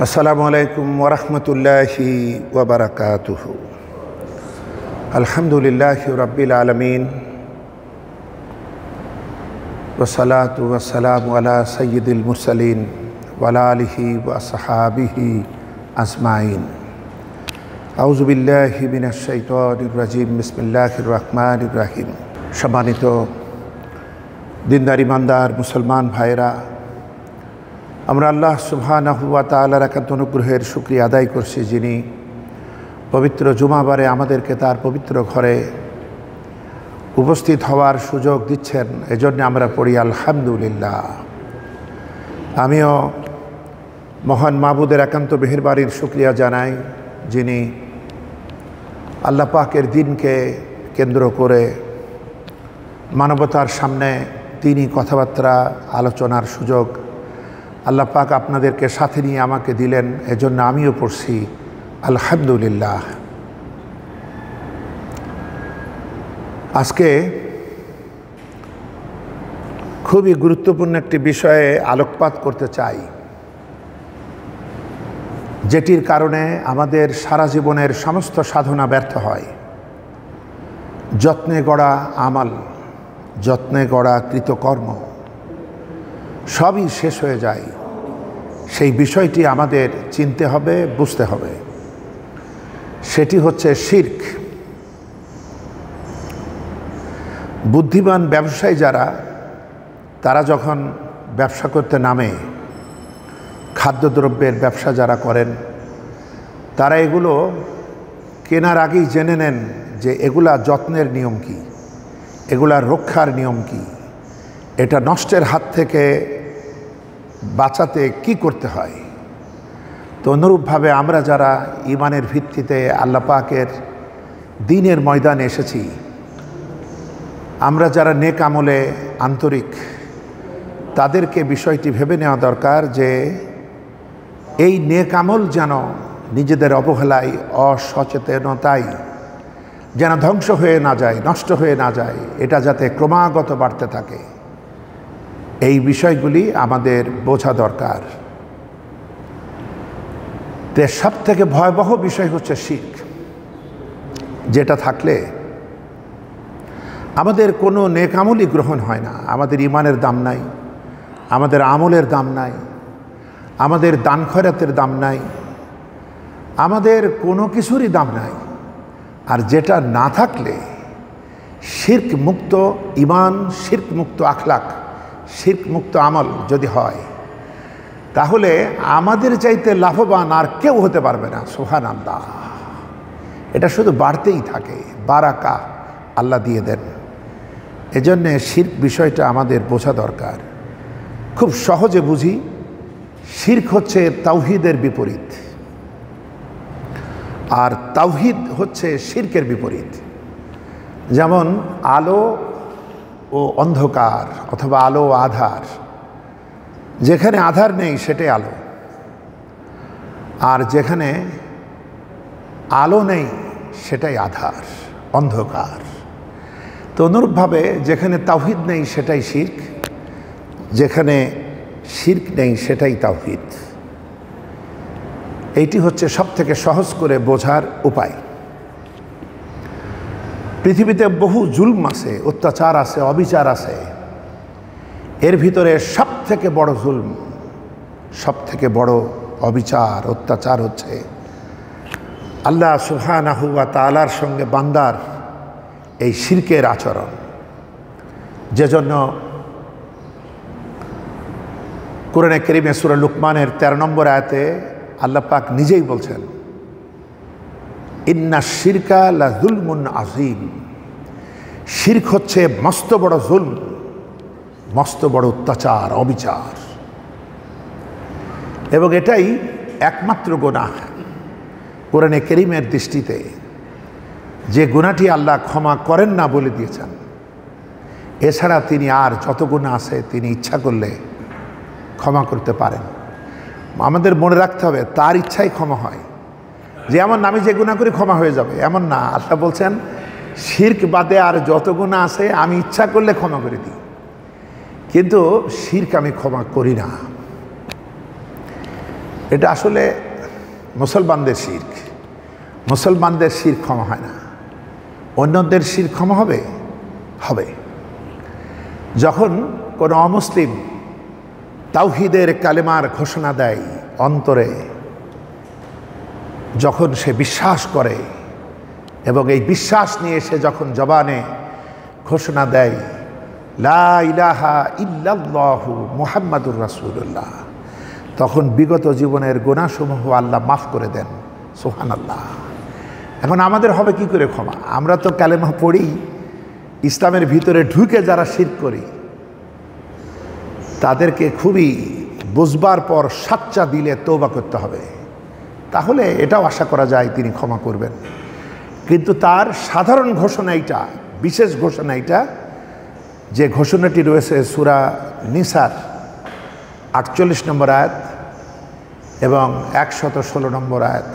আসসালামু আলাইকুম ওরহমতুল্লাহি ওবরাকাতুহ আলহামদুলিল্লাহ রব্বিল আলমিন ওসলাত ওসালাম আলা সৈয়দুল মুরসালিন ওয়ালা আলিহি ওয়াসাহাবিহি আজমাইন আউজুবিল্লাহি মিনাশাইতানির রাজিম বিসমিল্লাহির রহমানির রাহিম সম্মানিত দিনদার ইমানদার মুসলমান ভাইরা আমরা আল্লাহ সুবহানাহুয়া তাআলার একান্ত অনুগ্রহের শুক্রিয়া আদায় করছি যিনি পবিত্র জুমাবারে আমাদেরকে তার পবিত্র ঘরে উপস্থিত হওয়ার সুযোগ দিচ্ছেন। এজন্য আমরা পড়ি, আলহামদুলিল্লাহ। আমিও মহান মাহবুদের একান্ত মেহেরবাড়ির শুক্রিয়া জানাই, যিনি আল্লাহ পাকের দিনকে কেন্দ্র করে মানবতার সামনে তিনি কথাবার্তা, আলোচনার সুযোগ আল্লাহ পাক আপনাদেরকে সাথে নিয়ে আমাকে দিলেন, এজন্য আমিও পড়ছি, আলহামদুলিল্লাহ। আজকে খুবই গুরুত্বপূর্ণ একটি বিষয়ে আলোকপাত করতে চাই, যেটির কারণে আমাদের সারা জীবনের সমস্ত সাধনা ব্যর্থ হয়। যত্নে গড়া আমাল, যত্নে গড়া কৃতকর্ম, সবই শেষ হয়ে যায়। সেই বিষয়টি আমাদের চিনতে হবে, বুঝতে হবে। সেটি হচ্ছে শির্ক। বুদ্ধিমান ব্যবসায়ী যারা, তারা যখন ব্যবসা করতে নামে, খাদ্যদ্রব্যের ব্যবসা যারা করেন, তারা এগুলো কেনার আগেই জেনে নেন যে এগুলা যত্নের নিয়ম কি, এগুলা রক্ষার নিয়ম কি, এটা নষ্টের হাত থেকে বাঁচাতে কি করতে হয়? তো অনুরূপভাবে আমরা যারা ইমানের ভিত্তিতে আল্লাপাকের দিনের ময়দানে এসেছি, আমরা যারা নেক আমলে আন্তরিক, তাদেরকে বিষয়টি ভেবে নেওয়া দরকার যে এই নেক আমল যেন নিজেদের অবহেলায়, অসচেতনতায় যেন ধ্বংস হয়ে না যায়, নষ্ট হয়ে না যায়, এটা যাতে ক্রমাগত বাড়তে থাকে। এই বিষয়গুলি আমাদের বোঝা দরকার। সব থেকে ভয়াবহ বিষয় হচ্ছে শিখ। যেটা থাকলে আমাদের কোনো নেকামলই গ্রহণ হয় না। আমাদের ইমানের দাম নাই, আমাদের আমলের দাম নাই, আমাদের দান খয়রাতের দাম নাই, আমাদের কোনো কিছুরই দাম নাই। আর যেটা না থাকলে শির্ক মুক্ত ইমান, শির্ক মুক্ত আখলাক শির্ক মুক্ত আমল যদি হয়, তাহলে আমাদের চাইতে লাভবান আর কেউ হতে পারবে না। সোহান আল্লাহ এটা শুধু বাড়তেই থাকে। বারাকা আল্লাহ দিয়ে দেন। এজন্যে শির্ক বিষয়টা আমাদের বোঝা দরকার। খুব সহজে বুঝি, শির্ক হচ্ছে তাওহিদের বিপরীত। আর তাওহিদ হচ্ছে শির্কের বিপরীত। যেমন আলো ও অন্ধকার অথবা আলো আধার। যেখানে আধার নেই, সেটাই আলো। আর যেখানে আলো নেই, সেটাই আধার, অন্ধকার। তো অনুরূপভাবে যেখানে তাওহিদ নেই, সেটাই শির্ক। যেখানে শির্ক নেই, সেটাই তাওহিদ। এইটি হচ্ছে সবথেকে সহজ করে বোঝার উপায়। পৃথিবীতে বহু জুলম আছে, অত্যাচার আছে, অবিচার আছে। এর ভিতরে সব থেকে বড় জুলম সব থেকে বড় অবিচার, অত্যাচার হচ্ছে আল্লাহ সুহানাহুয়া তালার সঙ্গে বান্দার এই শির্কের আচরণ। যে জন্য কোরআনে করিমে সুরা লুকমানের তেরো নম্বর আয়তে আল্লাহ পাক নিজেই বলছেন ইন্না শিরকা লা জুলমুন আজিম শির্ক হচ্ছে মস্ত বড় জুলম, মস্ত বড় অত্যাচার, অবিচার। এবং এটাই একমাত্র গোনা কোরআনে করিমের দৃষ্টিতে যে গুণাটি আল্লাহ ক্ষমা করেন না বলে দিয়েছেন, এছাড়া তিনি আর যত গুণা আছে তিনি ইচ্ছা করলে ক্ষমা করতে পারেন। আমাদের মনে রাখতে হবে, তার ইচ্ছাই ক্ষমা হয়। যে এমন আমি যে গুণা করি ক্ষমা হয়ে যাবে। এমন না, আল্লাহ বলছেন, শির্ক বাদে আর যত গুণা আছে, আমি ইচ্ছা করলে ক্ষমা করে দিই। কিন্তু শির্ক আমি ক্ষমা করি না। এটা আসলে মুসলমানদের শির্ক। মুসলমানদের শির ক্ষমা হয় না। অন্যদের শির ক্ষমা হবে? হবে। যখন কোনো অমুসলিম তাওহিদের কালেমার ঘোষণা দেয় অন্তরে যখন সে বিশ্বাস করে এবং এই বিশ্বাস নিয়ে সে যখন জবানে ঘোষণা দেয়, লা ইলাহা ইল্লাল্লাহু মুহাম্মাদুর রাসূলুল্লাহ তখন বিগত জীবনের গুণাসমূহ আল্লাহ মাফ করে দেন সোহান আল্লাহ এখন আমাদের হবে কি করে ক্ষমা? আমরা তো কালেমা পড়ি, ইসলামের ভিতরে ঢুকে যারা শির করি, তাদেরকে খুবই বুঝবার পর সাচ্চা দিলে তৌবা করতে হবে। তাহলে এটাও আশা করা যায় তিনি ক্ষমা করবেন। কিন্তু তার সাধারণ ঘোষণা এইটা, বিশেষ ঘোষণা এইটা, যে ঘোষণাটি রয়েছে সুরা নিসার, আটচল্লিশ নম্বর আয়াত এবং একশত ষোলো নম্বর আয়াত।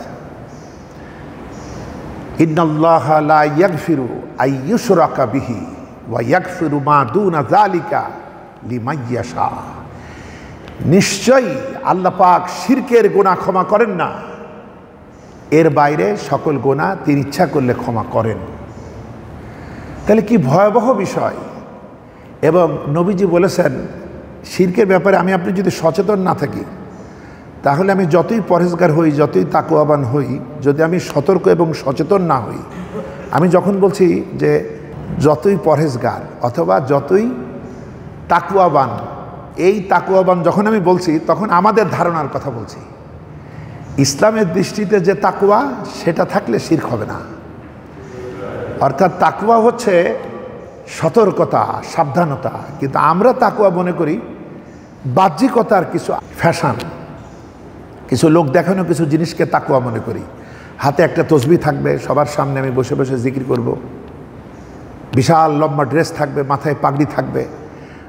ইন্নআল্লাহ লা ইয়াগফিরু আইয়ুশরাকা বিহি ওয়া ইয়াগফিরু মা দুনা লিমাইয়াশা নিশ্চয়ই আল্লাহ পাক শিরকের গুনাহ ক্ষমা করেন না। এর বাইরে সকল গোনা তিনি ইচ্ছা করলে ক্ষমা করেন। তাহলে কি ভয়াবহ বিষয়? এবং নবীজি বলেছেন, শির্কের ব্যাপারে আমি আপনি যদি সচেতন না থাকি, তাহলে আমি যতই পরেজগার হই, যতই তাকুয়াবান হই, যদি আমি সতর্ক এবং সচেতন না হই, আমি যখন বলছি যে যতই পরেজগার অথবা যতই তাকুয়াবান এই তাকুয়াবান যখন আমি বলছি, তখন আমাদের ধারণার কথা বলছি। ইসলামের দৃষ্টিতে যে তাকুয়া সেটা থাকলে শির্ক হবে না। অর্থাৎ তাকুয়া হচ্ছে সতর্কতা, সাবধানতা। কিন্তু আমরা তাকুয়া মনে করি বাহ্যিকতার কিছু ফ্যাশন। কিছু লোক দেখানো কিছু জিনিসকে তাকুয়া মনে করি। হাতে একটা তসবি থাকবে, সবার সামনে আমি বসে বসে জিকির করব। বিশাল লম্বা ড্রেস থাকবে, মাথায় পাগড়ি থাকবে।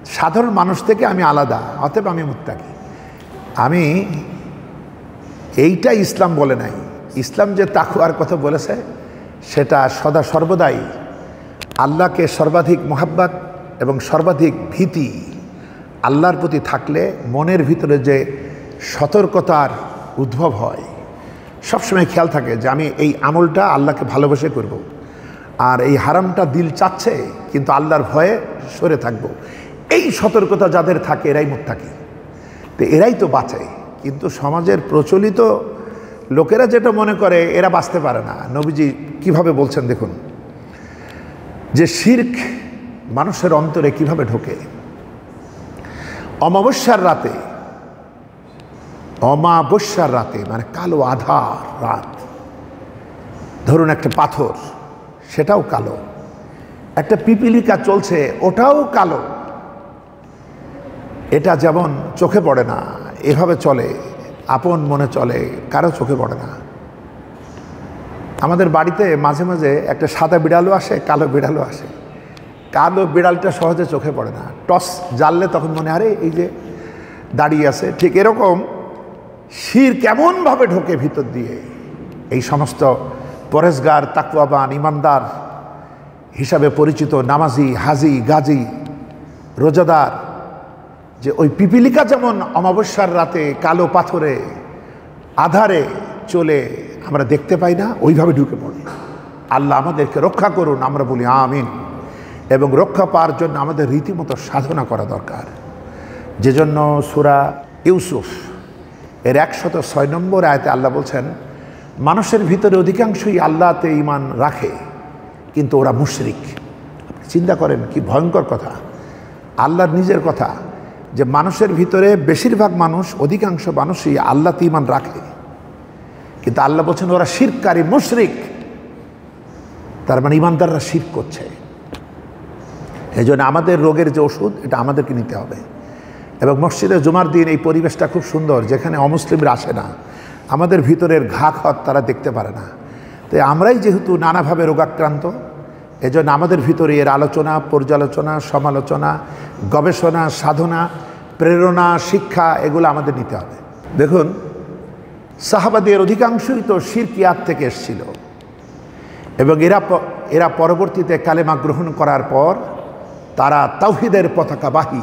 সাধারণ মানুষ থেকে আমি আলাদা, অতএব আমি মুক্তাকি আমি এইটা ইসলাম বলে নাই ইসলাম যে তাকুয়ার কথা বলেছে, সেটা সদা সর্বদাই আল্লাহকে সর্বাধিক মোহাব্বাত এবং সর্বাধিক ভীতি আল্লাহর প্রতি থাকলে মনের ভিতরে যে সতর্কতার উদ্ভব হয়, সবসময় খেয়াল থাকে যে আমি এই আমলটা আল্লাহকে ভালোবেসে করব। আর এই হারামটা দিল চাচ্ছে, কিন্তু আল্লাহর ভয়ে সরে থাকব। এই সতর্কতা যাদের থাকে, এরাই মুখ থাকে তো এরাই তো বাঁচে কিন্তু সমাজের প্রচলিত লোকেরা যেটা মনে করে, এরা বাঁচতে পারে না। নবীজি কীভাবে বলছেন দেখুন, যে শির্ক মানুষের অন্তরে কীভাবে ঢোকে? অমাবস্যার রাতে অমাবস্যার রাতে মানে কালো আধার রাত, ধরুন একটা পাথর, সেটাও কালো। একটা পিপিলিকা চলছে, ওটাও কালো। এটা যেমন চোখে পড়ে না এভাবে চলে, আপন মনে চলে, কারও চোখে পড়ে না। আমাদের বাড়িতে মাঝে মাঝে একটা সাদা বিড়ালও আসে, কালো বিড়ালও আসে। কালো বিড়ালটা সহজে চোখে পড়ে না। টস জ্বাললে তখন মনে, আরে, এই যে দাঁড়িয়ে আছে। ঠিক এরকম শির কেমনভাবে ঢোকে ভিতর দিয়ে, এই সমস্ত পরেশগার তাকুয়াবান ইমানদার হিসাবে পরিচিত নামাজি, হাজি, গাজী, রোজাদার যে ওই পিপিলিকা যেমন অমাবস্যার রাতে কালো পাথরে আধারে চলে আমরা দেখতে পাই না, ওইভাবে ঢুকে পড়ি। আল্লাহ আমাদেরকে রক্ষা করুন, আমরা বলি আমিন। এবং রক্ষা পাওয়ার জন্য আমাদের রীতিমতো সাধনা করা দরকার। যে জন্য সুরা ইউসুফ, এর একশত ছয় নম্বর আয়তে আল্লাহ বলছেন, মানুষের ভিতরে অধিকাংশই আল্লাহতে ইমান রাখে, কিন্তু ওরা মুশরিক। চিন্তা করেন, কি ভয়ঙ্কর কথা। আল্লাহর নিজের কথা। যে মানুষের ভিতরে বেশিরভাগ মানুষ, অধিকাংশ মানুষই আল্লাহতে ইমান রাখে। কিন্তু আল্লাহ বলছেন, ওরা শিরকারী মুশরিক। তার মানে ইমানদাররা শির করছে। এই জন্য আমাদের রোগের যে ওষুধ, এটা আমাদেরকে নিতে হবে। এবং মসজিদে জুমার দিন এই পরিবেশটা খুব সুন্দর, যেখানে অমুসলিমরা আসে না। আমাদের ভিতরের ঘা খত তারা দেখতে পারে না। তাই আমরাই যেহেতু নানাভাবে রোগাক্রান্ত, এজন্য আমাদের ভিতরে এর আলোচনা, পর্যালোচনা, সমালোচনা, গবেষণা, সাধনা প্রেরণা, শিক্ষা, এগুলো আমাদের নিতে হবে। দেখুন, সাহাবাদের অধিকাংশই তো শিরকিয়াত থেকে এসছিল। এবং এরা এরা পরবর্তীতে কালেমা গ্রহণ করার পর তারা তাওহিদের পতাকাবাহী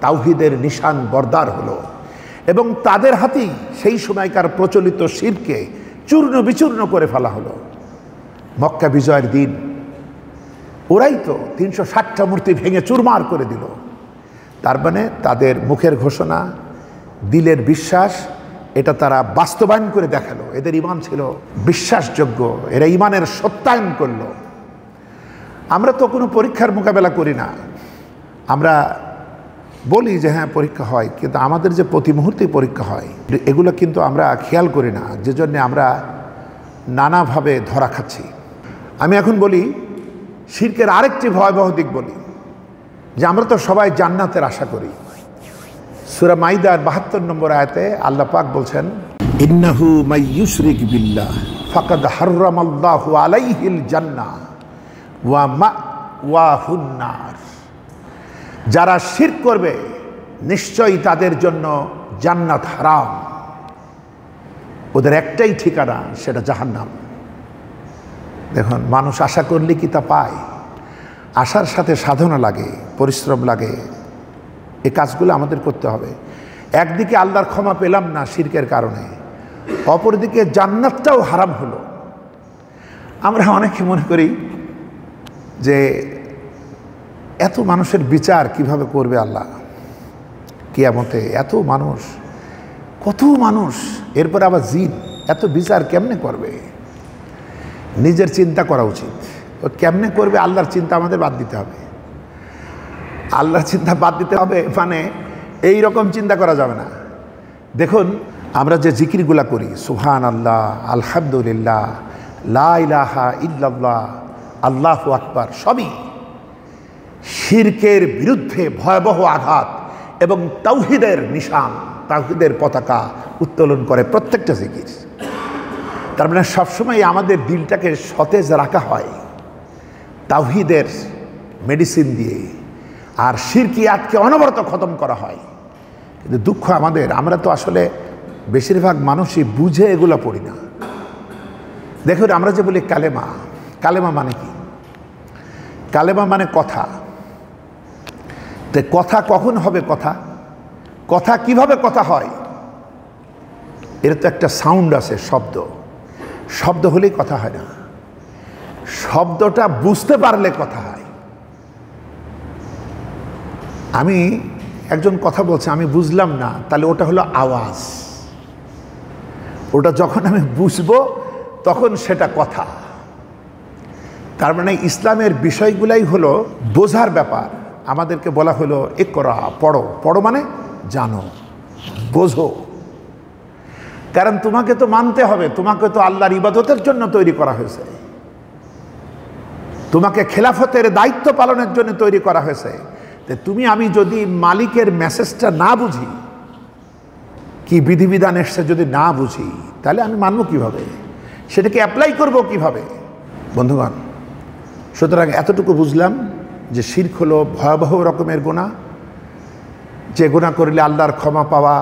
তাওহিদের নিশান বরদার হলো। এবং তাদের হাতেই সেই সময়কার প্রচলিত শিরকে চূর্ণ বিচূর্ণ করে ফেলা হলো। মক্কা বিজয়ের দিন, ওরাই তো তিনশো ষাটটা মূর্তি ভেঙে চুরমার করে দিল। তার মানে তাদের মুখের ঘোষণা, দিলের বিশ্বাস, এটা তারা বাস্তবায়ন করে দেখাল। এদের ইমান ছিল বিশ্বাসযোগ্য, এরা ইমানের সত্যায়ন করল। আমরা তো কোনো পরীক্ষার মোকাবেলা করি না। আমরা বলি যে হ্যাঁ পরীক্ষা হয়, কিন্তু আমাদের যে প্রতি মুহূর্তেই পরীক্ষা হয়, এগুলো কিন্তু আমরা খেয়াল করি না, যে জন্যে আমরা নানাভাবে ধরা খাচ্ছি। আমি এখন বলি, শির্কের আরেকটি ভয়াবহ দিক বলি। যে আমরা তো সবাই জান্নাতের আশা করি। সুরা মাইদার বাহাত্তর নম্বর আয়তে আল্লাহ পাক বলছেন, ইন্নাহু বিল্লাহ আলাইহিল জান্নাহ ওয়া মা যারা শির করবে, নিশ্চয়ই তাদের জন্য জান্নাত হারাম। ওদের একটাই ঠিকানা, সেটা জাহান্নাম। দেখুন, মানুষ আশা করলে কি তা পায়? আশার সাথে সাধনা লাগে, পরিশ্রম লাগে, এ কাজগুলো আমাদের করতে হবে। একদিকে আল্লাহর ক্ষমা পেলাম না শির্কের কারণে, অপরদিকে জান্নাতটাও হারাম হলো। আমরা অনেকে মনে করি যে এত মানুষের বিচার কীভাবে করবে আল্লাহ? কিয়ামতে এত মানুষ, কত মানুষ, এরপর আবার জিন, এত বিচার কেমনে করবে? নিজের চিন্তা করা উচিত। ও কেমনে করবে আল্লাহর চিন্তা আমাদের বাদ দিতে হবে। আল্লাহর চিন্তা বাদ দিতে হবে মানে এই রকম চিন্তা করা যাবে না। দেখুন, আমরা যে জিকিরগুলা করি সুহান আল্লাহ আলহামদুলিল্লাহ, লা ইলাহা ইল্লাল্লাহ, আল্লাহ আকবার, সবই শিরকের বিরুদ্ধে ভয়াবহ আঘাত এবং তাওহিদের নিশান, তাওহিদের পতাকা উত্তোলন করে প্রত্যেকটা জিকির। তার মানে সবসময় আমাদের দিলটাকে সতেজ রাখা হয়। তাওহিদের মেডিসিন দিয়ে আর শিরকিয়াতকে অনবরত খতম করা হয়। কিন্তু দুঃখ আমাদের, আমরা তো আসলে বেশিরভাগ মানুষই বুঝে এগুলো পড়ি না। দেখুন, আমরা যে বলি কালেমা কালেমা মানে কি? কালেমা মানে কথা। তো কথা কখন হবে কথা? কথা কীভাবে কথা হয়? এর তো একটা সাউন্ড আছে, শব্দ। শব্দ হলেই কথা হয় না। শব্দটা বুঝতে পারলে কথা হয়। আমি একজন কথা বলছে, আমি বুঝলাম না, তাহলে ওটা হলো আওয়াজ। ওটা যখন আমি বুঝব, তখন সেটা কথা। তার মানে ইসলামের বিষয়গুলাই হলো বোঝার ব্যাপার। আমাদেরকে বলা হলো এ করা পড়ো। পড়ো মানে জানো, বোঝো। কারণ তোমাকে তো মানতে হবে, তোমাকে তো আল্লাহর ইবাদতের জন্য তৈরি করা হয়েছে। তোমাকে খেলাফতের দায়িত্ব পালনের জন্য তৈরি করা হয়েছে। তুমি আমি যদি মালিকের মেসেজটা না বুঝি, কি বিধিবিধান এসছে যদি না বুঝি, তাহলে আমি মানব কীভাবে? সেটাকে অ্যাপ্লাই করব কীভাবে? বন্ধুগণ, সুতরাং এতটুকু বুঝলাম যে শির্ক হলো ভয়াবহ রকমের গোনা যে গোনা করলে আল্লাহর ক্ষমা পাওয়া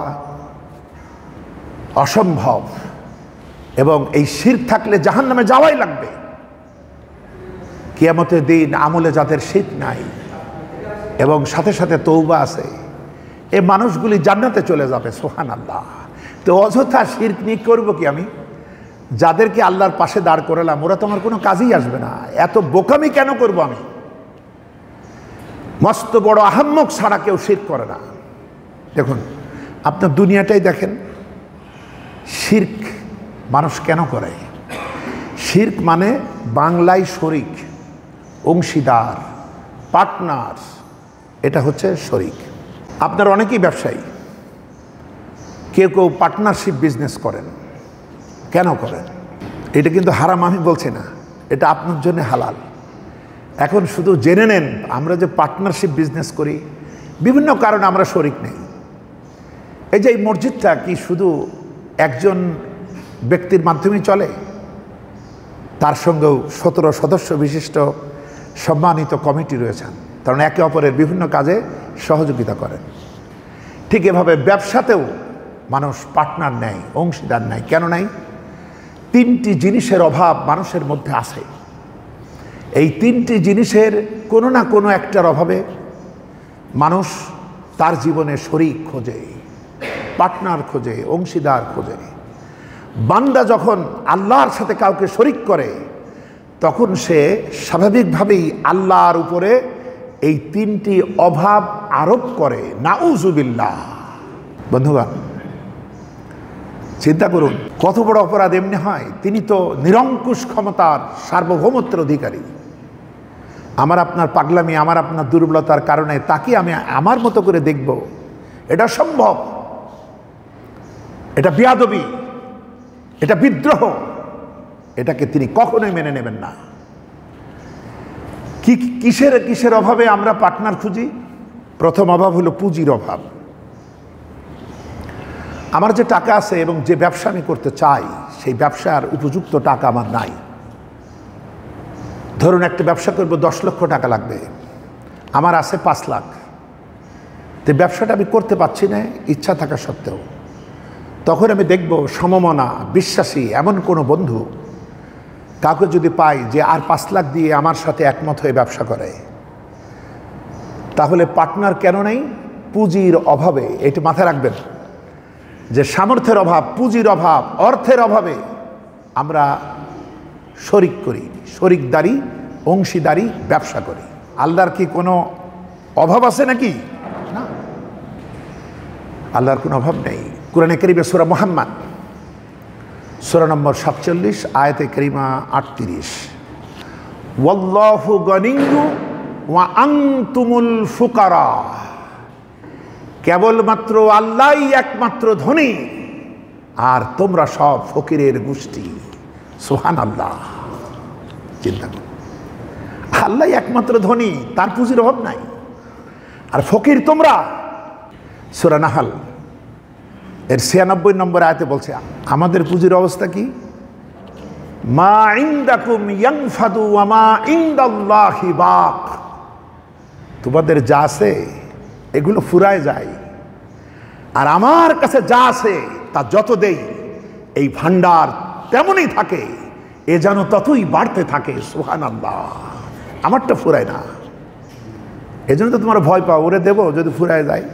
অসম্ভব। এবং এই শির থাকলে জাহান নামে যাওয়াই লাগবে। কিয়ামতের দিন আমলে যাদের শীত নাই, এবং সাথে সাথে তৌবা আছে, এ মানুষগুলি জান্নাতে চলে যাবে সোহান আল্লাহ তো অযথা শির্ক নিয়ে করব কি আমি? যাদেরকে আল্লাহর পাশে দাঁড় করালাম, ওরা তো আমার কোনো কাজেই আসবে না। এত বোকামি কেন করব আমি? মস্ত বড় আহাম্মক ছাড়া কেউ শির করে না। দেখুন, আপনার দুনিয়াটাই দেখেন, শির্ক মানুষ কেন করে? শির্ক মানে বাংলায় শরিক। অংশীদার পার্টনার এটা হচ্ছে শরিক। আপনার অনেকেই ব্যবসায়ী। কেউ কেউ পার্টনারশিপ বিজনেস করেন। কেন করেন? এটা কিন্তু হারাম আমি বলছি না। এটা আপনার জন্য হালাল। এখন শুধু জেনে নেন, আমরা যে পার্টনারশিপ বিজনেস করি, বিভিন্ন কারণে আমরা শরিক নেই। এই যে এই মসজিদটা কি শুধু একজন ব্যক্তির মাধ্যমেই চলে? তার সঙ্গেও সতেরো সদস্য বিশিষ্ট সম্মানিত কমিটি রয়েছেন, কারণ একে অপরের বিভিন্ন কাজে সহযোগিতা করেন। ঠিক এভাবে ব্যবসাতেও মানুষ পার্টনার নেয়, অংশীদার নেয়। কেন নাই তিনটি জিনিসের অভাব মানুষের মধ্যে আছে। এই তিনটি জিনিসের কোনো না কোনো একটার অভাবে মানুষ তার জীবনে শরিক খোঁজে, পার্টনার খোঁজে, অংশীদার খোঁজে। বান্দা যখন আল্লাহর সাথে কাউকে শরিক করে তখন সে স্বাভাবিকভাবেই আল্লাহর উপরে এই তিনটি অভাব আরোপ করে নাউজুবিল্লাহ বন্ধুগণ, চিন্তা করুন, কত বড় অপরাধ এমনি হয়, তিনি তো নিরঙ্কুশ ক্ষমতার সার্বভৌমত্বের অধিকারী। আমার আপনার পাগলামি, আমার আপনার দুর্বলতার কারণে তাকে আমি আমার মতো করে দেখব। এটা সম্ভব। এটা বিয়াদবি। এটা বিদ্রোহ। এটাকে তিনি কখনোই মেনে নেবেন না। কি, কিসের কিসের অভাবে আমরা পার্টনার খুঁজি? প্রথম অভাব হলো পুঁজির অভাব। আমার যে টাকা আছে এবং যে ব্যবসা আমি করতে চাই, সেই ব্যবসার উপযুক্ত টাকা আমার নাই। ধরুন একটা ব্যবসা করব, দশ লক্ষ টাকা লাগবে। আমার আছে পাঁচ লাখ। তো ব্যবসাটা আমি করতে পারছি না, ইচ্ছা থাকা সত্ত্বেও। তখন আমি দেখব সমমনা, বিশ্বাসী, এমন কোনো বন্ধু কাউকে যদি পাই যে আর পাঁচ লাখ দিয়ে আমার সাথে একমত হয়ে ব্যবসা করে, তাহলে পার্টনার কেন নেই? পুঁজির অভাবে। এটি মাথায় রাখবেন যে সামর্থ্যের অভাব, পুঁজির অভাব, অর্থের অভাবে আমরা শরিক করি, শরিকদারি, অংশীদারি, ব্যবসা করি। আল্লাহর কি কোনো অভাব আছে নাকি? না। আল্লাহর কোনো অভাব নেই। কোরআনে করিবে সুরা মোহাম্মদ সুরা নম্বর সাতচল্লিশ, আয়তে করিমা আটত্রিশ। ওয়া ফুকারা। কেবলমাত্র আল্লাহই একমাত্র ধনী, আর তোমরা সব ফকিরের গোষ্ঠী। সোহান আল্লাহ চিন্তা করো। আল্লাহ একমাত্র ধনী, তার পুঁজির অভাব নাই। আর ফকির তোমরা? সুরা নাহাল। এর ছিয়ানব্বই নম্বর আয়তে বলছে, আমাদের পুঁজির অবস্থা কি? মা ইন্দাকুম ইয়াংফাদু আমা ইন্দাল্লাহি বাক। তোমাদের যা আছে, এগুলো ফুরায় যায়। আর আমার কাছে যা আছে, তা যত দেই, এই ভান্ডার তেমনই থাকে, এ যেন ততই বাড়তে থাকে সোহান আল্লাহ আমারটা ফুরায় না। এজন্য তো তোমার ভয় পাও, ওরে দেবো, যদি ফুরায় যায়।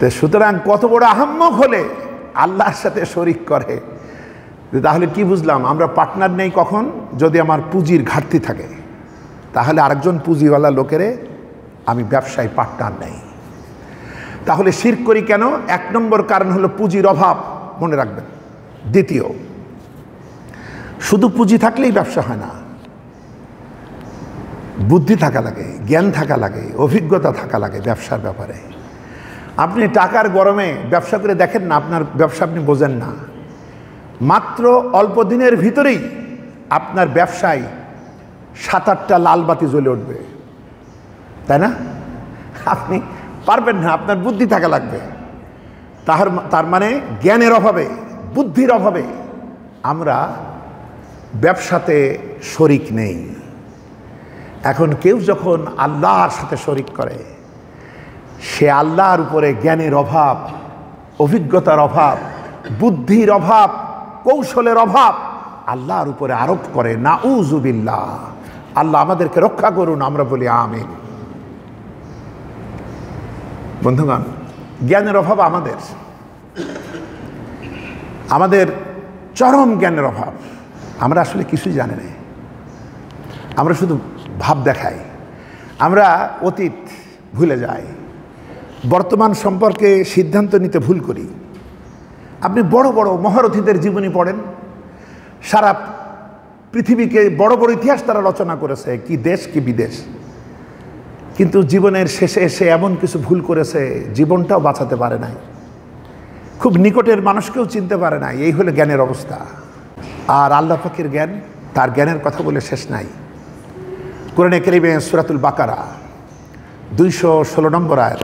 তো সুতরাং কত বড় আহাম্মক হলে আল্লাহর সাথে শরিক করে। তাহলে কি বুঝলাম? আমরা পার্টনার নেই কখন? যদি আমার পুঁজির ঘাটতি থাকে। তাহলে আরেকজন পুঁজিওয়ালা লোকেরে আমি ব্যবসায় পার্টনার নেই। তাহলে শির করি কেন? এক নম্বর কারণ হলো পুঁজির অভাব, মনে রাখবেন। দ্বিতীয়, শুধু পুঁজি থাকলেই ব্যবসা হয় না। বুদ্ধি থাকা লাগে, জ্ঞান থাকা লাগে, অভিজ্ঞতা থাকা লাগে ব্যবসার ব্যাপারে। আপনি টাকার গরমে ব্যবসা করে দেখেন না, আপনার ব্যবসা আপনি বোঝেন না। মাত্র অল্প দিনের ভিতরেই আপনার ব্যবসায় সাত আটটা লাল বাতি জ্বলে উঠবে। তাই না? আপনি পারবেন না, আপনার বুদ্ধি থাকা লাগবে। তাহার তার মানে জ্ঞানের অভাবে, বুদ্ধির অভাবে আমরা ব্যবসাতে শরিক নেই। এখন কেউ যখন আল্লাহর সাথে শরিক করে সে আল্লাহর উপরে জ্ঞানের অভাব, অভিজ্ঞতার অভাব, বুদ্ধির অভাব, কৌশলের অভাব আল্লাহর উপরে আরোপ করে না উজুবিল্লা আল্লাহ আমাদেরকে রক্ষা করুন, আমরা বলি আমিন। বন্ধুগণ, জ্ঞানের অভাব আমাদের। আমাদের চরম জ্ঞানের অভাব। আমরা আসলে কিছুই জানি না। আমরা শুধু ভাব দেখাই। আমরা অতীত ভুলে যাই। বর্তমান সম্পর্কে সিদ্ধান্ত নিতে ভুল করি। আপনি বড় বড় মহারথীদের জীবনী পড়েন। সারা পৃথিবীকে বড় বড় ইতিহাস তারা রচনা করেছে, কি দেশ, কি বিদেশ। কিন্তু জীবনের শেষে এসে এমন কিছু ভুল করেছে, জীবনটাও বাঁচাতে পারে নাই। খুব নিকটের মানুষকেও চিনতে পারে নাই, এই হলো জ্ঞানের অবস্থা। আর আল্লাহ পাখির জ্ঞান, তার জ্ঞানের কথা বলে শেষ নাই। কোরআনে কেরিবে সুরাতুল বাকারা, দুইশো ষোলো নম্বর আয়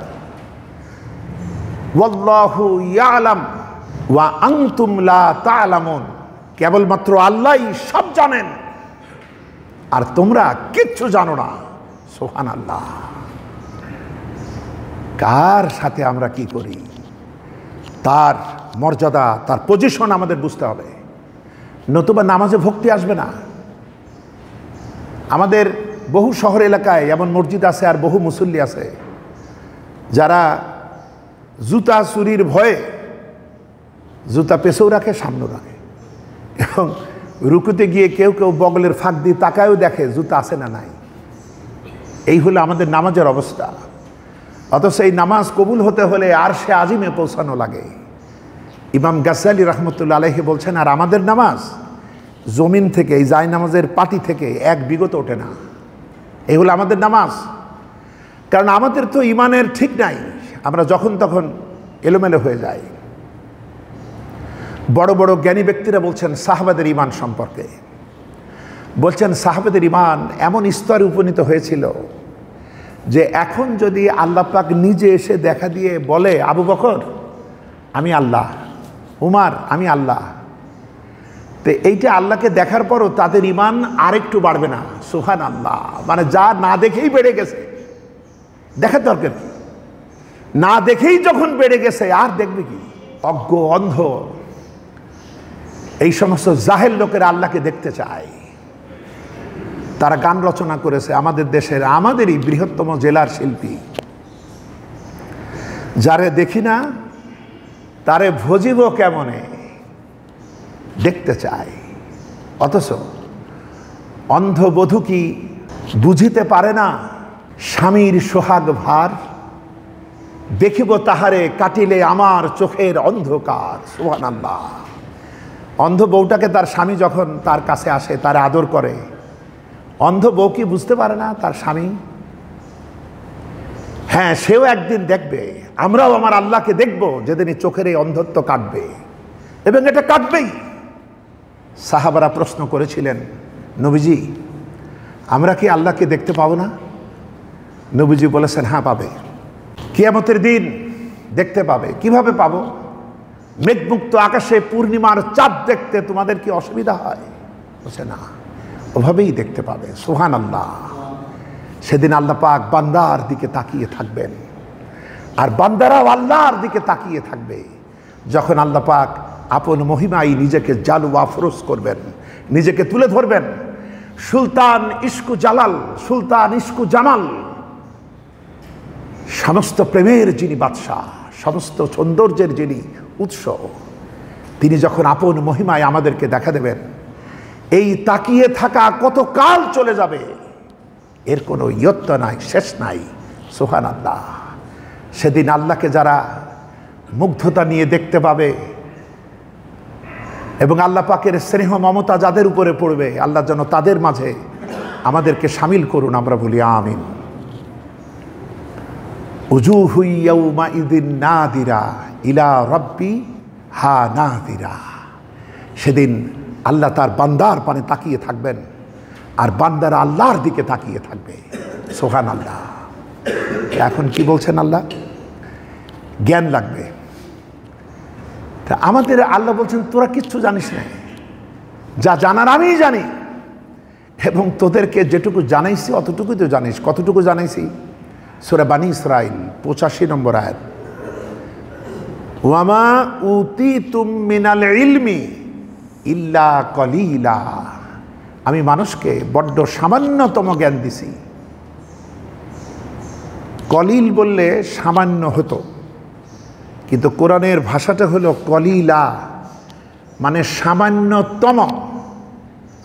ওয়াল্লাহু ইয়ালাম ওয়া আনতুম লা তা'লামুন। কেবলমাত্র আল্লাহই সব জানেন। আর তোমরা কিচ্ছু জানো না। সোহান আল্লাহ কার সাথে আমরা কি করি? তার মর্যাদা, তার পজিশন আমাদের বুঝতে হবে। নতুবা নামাজে ভক্তি আসবে না। আমাদের বহু শহর এলাকায় এমন মসজিদ আছে আর বহু মুসল্লি আছে। যারা জুতা চুরির ভয়ে জুতা পেছেও রাখে, সামনেও রাখে। এবং রুকুতে গিয়ে কেউ কেউ বগলের ফাঁক দিয়ে তাকায়ও দেখে জুতা আছে না নাই। এই হলো আমাদের নামাজের অবস্থা। অথচ এই নামাজ কবুল হতে হলে আর সে আজিমে পৌঁছানো লাগে। ইমাম গাসালি রহমতুল্লা আলহি বলছেন, আর আমাদের নামাজ জমিন থেকে, এই জায় নামাজের পাটি থেকে এক বিগত ওঠে না। এই হলো আমাদের নামাজ। কারণ আমাদের তো ইমানের ঠিক নাই। আমরা যখন তখন এলোমেলো হয়ে যাই। বড় বড় জ্ঞানী ব্যক্তিরা বলছেন, সাহাবাদের ইমান সম্পর্কে। বলছেন, সাহাবাদের ইমান এমন স্তরে উপনীত হয়েছিল যে এখন যদি আল্লাহ পাক নিজে এসে দেখা দিয়ে বলে, আবু বকর, আমি আল্লাহ, উমার, আমি আল্লাহ। তো এইটা আল্লাহকে দেখার পরও তাদের ইমান আরেকটু বাড়বে না। সুহান আল্লাহ মানে যা না দেখেই বেড়ে গেছে। দেখার দরকার কি? না দেখেই যখন বেড়ে গেছে, আর দেখবে কি? অজ্ঞ অন্ধ এই সমস্ত জাহের লোকেরা আল্লাহকে দেখতে চায়। তারা গান রচনা করেছে আমাদের দেশের, আমাদেরই বৃহত্তম জেলার শিল্পী। যারে দেখি না, তারে ভজিব কেমনে? দেখতে চায়। অথচ অন্ধবধূ কি বুঝিতে পারে না স্বামীর সোহাগ ভার? দেখিব তাহারে কাটিলে আমার চোখের অন্ধকার। সোহানাল্লাহ অন্ধ বউটাকে তার স্বামী যখন তার কাছে আসে, তার আদর করে, অন্ধ বউ কি বুঝতে পারে না তার স্বামী? হ্যাঁ সেও একদিন দেখবে, আমরাও আমার আল্লাহকে দেখব যেদিন এই চোখের এই অন্ধত্ব কাটবে। এবং এটা কাটবেই। সাহাবারা প্রশ্ন করেছিলেন, নবীজি, আমরা কি আল্লাহকে দেখতে পাবো না? নবীজি বলেছেন হ্যাঁ পাবে। কিয়ামতের দিন দেখতে পাবে। কীভাবে পাবো? মেঘমুক্ত আকাশে পূর্ণিমার চাঁদ দেখতে তোমাদের কি অসুবিধা হয়? না। ওভাবেই দেখতে পাবে। সুহান আল্লাহ সেদিন আল্লাহ পাক বান্দার দিকে তাকিয়ে থাকবেন। আর বান্দারাও আল্লাহর দিকে তাকিয়ে থাকবে। যখন আল্লাহ পাক আপন মহিমাই নিজেকে জালু আফরোজ করবেন, নিজেকে তুলে ধরবেন। সুলতান ইস্কু জালাল, সুলতান ইস্কু জামাল সমস্ত প্রেমের যিনি বাদশাহ, সমস্ত সৌন্দর্যের যিনি উৎস, তিনি যখন আপন মহিমায় আমাদেরকে দেখা দেবেন, এই তাকিয়ে থাকা কত কাল চলে যাবে? এর কোনো ইয়ত্ত নাই, শেষ নাই সোহান আল্লাহ সেদিন আল্লাহকে যারা মুগ্ধতা নিয়ে দেখতে পাবে এবং আল্লাহ পাকের স্নেহ মমতা যাদের উপরে পড়বে, আল্লাহ যেন তাদের মাঝে আমাদেরকে সামিল করুন, আমরা বলি আমিন। না দিরা ইলা হা না দিরা সেদিন আল্লাহ তার বান্দার পানে তাকিয়ে থাকবেন আর বান্দারা আল্লাহর দিকে তাকিয়ে থাকবে। সোহান আল্লাহ এখন কি বলছেন আল্লাহ? জ্ঞান লাগবে। তা আমাদের আল্লাহ বলছেন, তোরা কিচ্ছু জানিস না। যা জানার আমি জানি। এবং তোদেরকে যেটুকু জানাইছি, অতটুকুই তো জানিস। কতটুকু জানাইছি? সোরা বানী ইসরাইল, পঁচাশি নম্বর আয়াত। ওয়ামা উতি তুম ইলমি ইল্লা কলিলা। আমি মানুষকে বড্ড সামান্যতম জ্ঞান দিছি। কলিল বললে সামান্য হতো, কিন্তু কোরআনের ভাষাটা হলো কলিলা মানে সামান্যতম।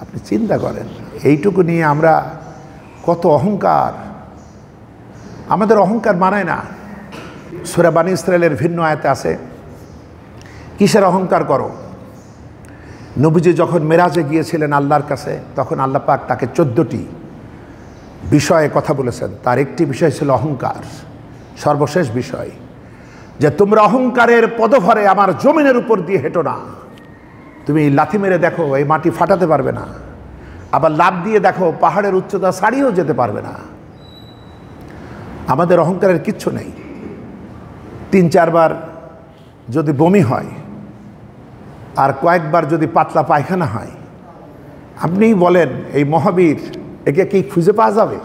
আপনি চিন্তা করেন, এইটুকু নিয়ে আমরা কত অহংকার আমাদের অহংকার মানায় না। সুরা বানী ইসরায়েলের ভিন্ন আয়তে আছে, কিসের অহংকার করো? নবীজি যখন মেরাজে গিয়েছিলেন আল্লাহর কাছে, তখন আল্লাহ পাক তাকে চোদ্দটি বিষয়ে কথা বলেছেন। তার একটি বিষয় ছিল অহংকার, সর্বশেষ বিষয়, যে তোমরা অহংকারের পদভরে আমার জমিনের উপর দিয়ে হেঁটো না। তুমি লাথি মেরে দেখো, এই মাটি ফাটাতে পারবে না। আবার লাভ দিয়ে দেখো, পাহাড়ের উচ্চতা ছাড়িয়েও যেতে পারবে না। আমাদের অহংকারের কিচ্ছু নেই। তিন, চারবার যদি বমি হয়, আর কয়েকবার যদি পাতলা পায়খানা হয় আপনিই বলেন, এই মহাবীর, একে কি খুঁজে পাওয়া যাবে?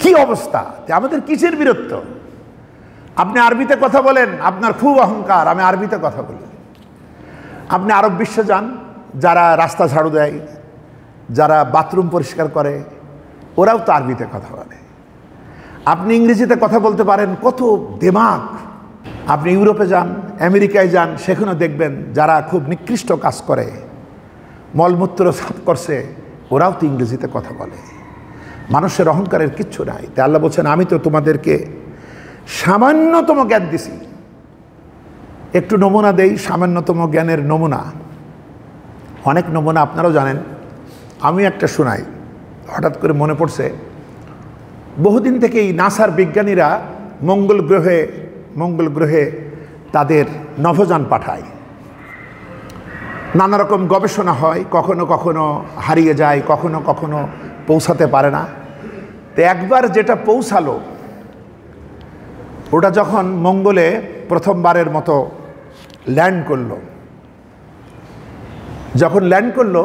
কি অবস্থা? আমাদের কিসের বীরত্ব? আপনি আরবিতে কথা বলেন, আপনার খুব অহংকার, আমি আরবিতে কথা বলি। আপনি আরব বিশ্বে যান, যারা রাস্তা ঝাড়ু দেয়, যারা বাথরুম পরিষ্কার করে, ওরাও তো আরবিতে কথা বলে। আপনি ইংরেজিতে কথা বলতে পারেন, কত দেমাগ আপনি ইউরোপে যান, আমেরিকায় যান, সেখানেও দেখবেন যারা খুব নিকৃষ্ট কাজ করে, মলমূত্র সাফ করছে, ওরাও তো ইংরেজিতে কথা বলে। মানুষের অহংকারের কিচ্ছু নাই। তাই আল্লাহ বলছেন, আমি তো তোমাদেরকে সামান্যতম জ্ঞান দিছি। একটু নমুনা দেই, সামান্যতম জ্ঞানের নমুনা। অনেক নমুনা আপনারাও জানেন। আমি একটা শোনাই, হঠাৎ করে মনে পড়ছে বহুদিন থেকেই নাসার বিজ্ঞানীরা মঙ্গল গ্রহে মঙ্গল গ্রহে তাদের নভোযান পাঠায়। নানা রকম গবেষণা হয়, কখনো কখনো হারিয়ে যায়, কখনো কখনো পৌঁছাতে পারে না। তো একবার যেটা পৌঁছালো, ওটা যখন মঙ্গলে প্রথমবারের মতো ল্যান্ড করল, যখন ল্যান্ড করল,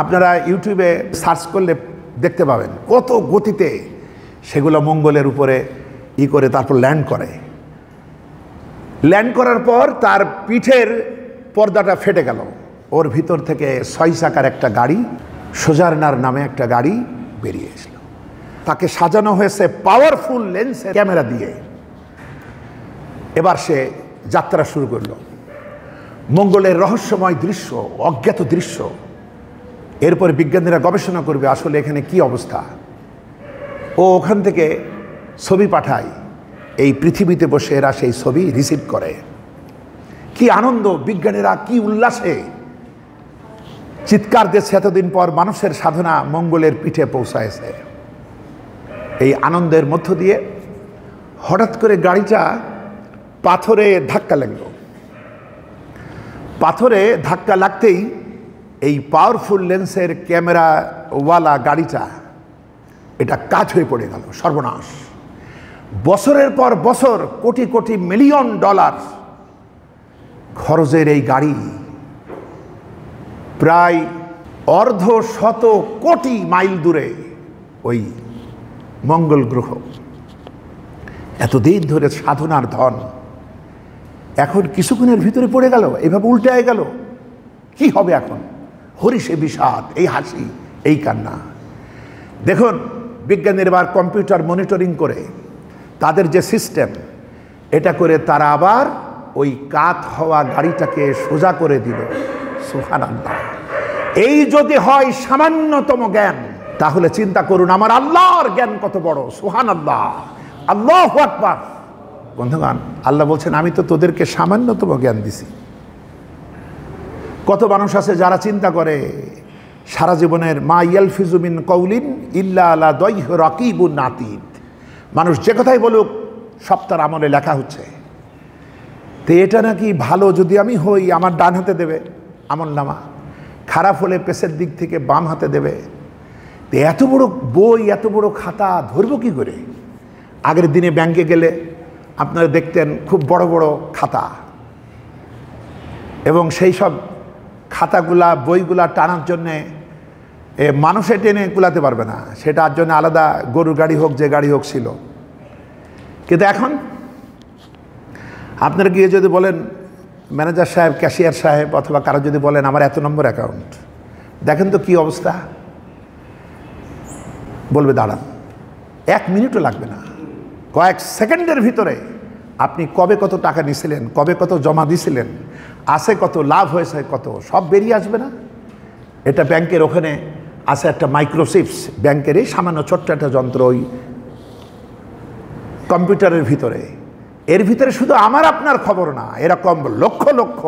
আপনারা ইউটিউবে সার্চ করলে দেখতে পাবেন কত গতিতে সেগুলো মঙ্গলের উপরে ই করে তারপর ল্যান্ড করে। ল্যান্ড করার পর তার পিঠের পর্দাটা ফেটে গেল। ওর ভিতর থেকে ছয় চাকার একটা গাড়ি, সোজারনার নামে একটা গাড়ি বেরিয়ে এসল। তাকে সাজানো হয়েছে পাওয়ারফুল লেন্সের ক্যামেরা দিয়ে। এবার সে যাত্রা শুরু করল। মঙ্গলের রহস্যময় দৃশ্য, অজ্ঞাত দৃশ্য এরপরে বিজ্ঞানীরা গবেষণা করবে আসলে এখানে কি অবস্থা। ও ওখান থেকে ছবি পাঠায়, এই পৃথিবীতে বসে এরা সেই ছবি রিসিভ করে। কি আনন্দ, বিজ্ঞানীরা কি উল্লাসে। চিৎকার দিচ্ছে এতদিন পর মানুষের সাধনা মঙ্গলের পিঠে পৌঁছায়ছে এই আনন্দের মধ্য দিয়ে হঠাৎ করে গাড়িটা পাথরে ধাক্কা লাগল। পাথরে ধাক্কা লাগতেই এই পাওয়ারফুল লেন্সের ক্যামেরাওয়ালা গাড়িটা, এটা কাজ হয়ে পড়ে গেল, সর্বনাশ। বছরের পর বছর কোটি কোটি মিলিয়ন ডলার খরচের এই গাড়ি প্রায় অর্ধ শত কোটি মাইল দূরে ওই মঙ্গল গ্রহ। এতদিন ধরে সাধনার ধন এখন কিছুক্ষণের ভিতরে পড়ে গেল, এভাবে উল্টে গেল। কি হবে এখন? হরিষে বিষাদ, এই হাসি, এই কান্না। দেখুন, বিজ্ঞানীর এবার কম্পিউটার মনিটরিং করে তাদের যে সিস্টেম, এটা করে তারা আবার ওই কাত হওয়া গাড়িটাকে সোজা করে দিল। সুহান এই যদি হয় সামান্যতম জ্ঞান, তাহলে চিন্তা করুন, আমার আল্লাহর জ্ঞান কত বড়। সুহান আল্লাহ আল্লাহ বন্ধুগান আল্লাহ বলছেন, আমি তো তোদেরকে সামান্যতম জ্ঞান দিছি। কত মানুষ আছে যারা চিন্তা করে? সারা জীবনের মা ইয়াল ফিজুমিন কৌলিন ইল্লা আলা দৈহ রকিবুন নাতিদ মানুষ যে কথাই বলুক, সব তার আমলে লেখা হচ্ছে। তো এটা নাকি ভালো যদি আমি হই, আমার ডান হাতে দেবে, আমল নামা। খারাপ হলে পেশের দিক থেকে বাম হাতে দেবে। তো এত বড় বই, এত বড় খাতা ধরবো কি করে? আগের দিনে ব্যাংকে গেলে আপনারা দেখতেন খুব বড় বড় খাতা। এবং সেই সব খাতাগুলা, বইগুলা টানার জন্যে এ মানুষে টেনে কুলাতে পারবে না। সেটার জন্য আলাদা গরুর গাড়ি হোক, যে গাড়ি হোক ছিল। কিন্তু এখন আপনারা গিয়ে যদি বলেন, ম্যানেজার সাহেব, ক্যাশিয়ার সাহেব, অথবা কারও যদি বলেন, আমার এত নম্বর অ্যাকাউন্ট। দেখেন তো কি অবস্থা। বলবে, দাঁড়ান, এক মিনিটও লাগবে না। কয়েক সেকেন্ডের ভিতরে আপনি কবে কত টাকা নিছিলেন, কবে কত জমা দিছিলেন আছে কত, লাভ হয়েছে কত, সব বেরিয়ে আসবে না। এটা ব্যাংকের ওখানে আছে একটা মাইক্রোসিপস ব্যাংকের এই সামান্য ছোট্ট একটা যন্ত্র ওই কম্পিউটারের ভিতরে। এর ভিতরে শুধু আমার আপনার খবর না, এরকম লক্ষ লক্ষ।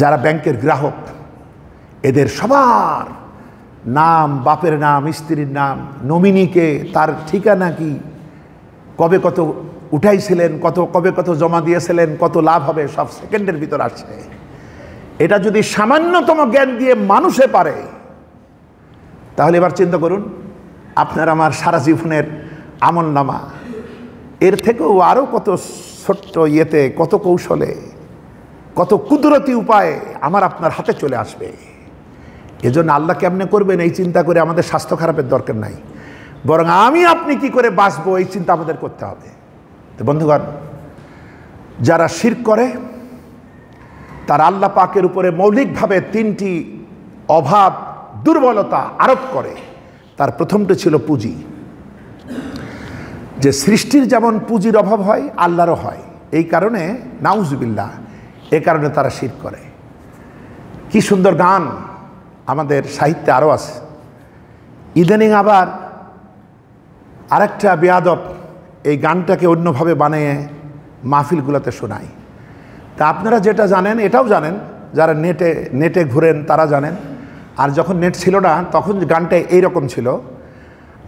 যারা ব্যাংকের গ্রাহক, এদের সবার নাম, বাপের নাম, স্ত্রীর নাম, নমিনিকে, তার ঠিকানা কি, কবে কত উঠাইছিলেন, কত, কবে কত জমা দিয়েছিলেন, কত লাভ হবে, সব সেকেন্ডের ভিতর আসছে। এটা যদি সামান্যতম জ্ঞান দিয়ে মানুষে পারে, তাহলে এবার চিন্তা করুন, আপনার আমার সারা জীবনের আমল নামা। এর থেকেও আরও কত ছোট্ট ইয়েতে, কত কৌশলে, কত কুদরতি উপায়ে আমার আপনার হাতে চলে আসবে। এজন্য আল্লাহ কেমনে করবেন এই চিন্তা করে আমাদের স্বাস্থ্য খারাপের দরকার নাই। বরং আমি আপনি কি করে বাঁচবো, এই চিন্তা আমাদের করতে হবে। তো বন্ধুগণ, যারা শির করে, তার আল্লাহ পাকের উপরে মৌলিকভাবে তিনটি অভাব, দুর্বলতা আরোপ করে। তার প্রথমটা ছিল পুঁজি। যে সৃষ্টির যেমন পুঁজির অভাব হয়, আল্লাহরও হয়। এই কারণে, নাউজুবিল্লাহ, এ কারণে তারা শির করে। কি সুন্দর গান আমাদের সাহিত্যে আরও আছে। ইদানিং আবার আরেকটা বেয়াদব এই গানটাকে অন্যভাবে বানিয়ে মাহফিলগুলোতে শোনায় তা আপনারা যেটা জানেন, এটাও জানেন, যারা নেটে নেটে ঘুরেন তারা জানেন। আর যখন নেট ছিল না, তখন গানটা এইরকম ছিল,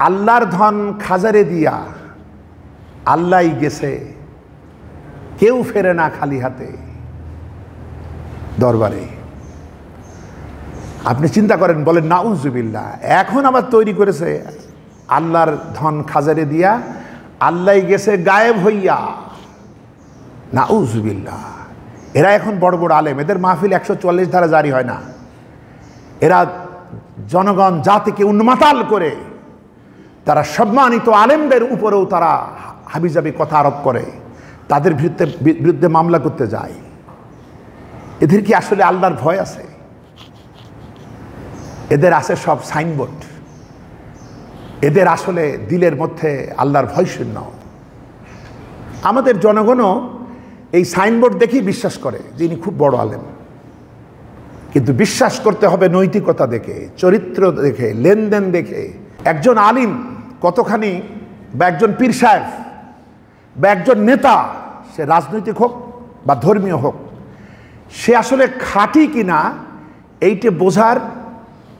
আল্লাহর ধন খাজারে দিয়া আল্লাহই গেছে, কেউ ফেরে না খালি হাতে দরবারে। আপনি চিন্তা করেন, বলেন নাউজুবিল্লা এখন আবার তৈরি করেছে আল্লাহর ধন খাজারে দিয়া আল্লাহ গেছে গায়েব হইয়া। নাউজুবিল্লা এরা এখন বড় বড় আলেম। এদের মাহফিল একশো চল্লিশ ধারা জারি হয় না। এরা জনগণ, জাতিকে উন্মাতাল করে, তারা সম্মানিত আলেমদের উপরেও তারা হাবিজাবি কথা আরোপ করে, তাদের বিরুদ্ধে বিরুদ্ধে মামলা করতে যায়। এদের কি আসলে আল্লাহর ভয় আছে? এদের আছে সব সাইনবোর্ড। এদের আসলে দিলের মধ্যে আল্লাহর ভয় শূন্য। আমাদের জনগণও এই সাইনবোর্ড দেখেই বিশ্বাস করে যে ইনি খুব বড় আলেম। কিন্তু বিশ্বাস করতে হবে নৈতিকতা দেখে, চরিত্র দেখে, লেনদেন দেখে। একজন আলিম কতখানি বা একজন পীর সাহেব বা একজন নেতা, সে রাজনৈতিক হোক বা ধর্মীয় হোক, সে আসলে খাঁটি কিনা, এইটে বোঝার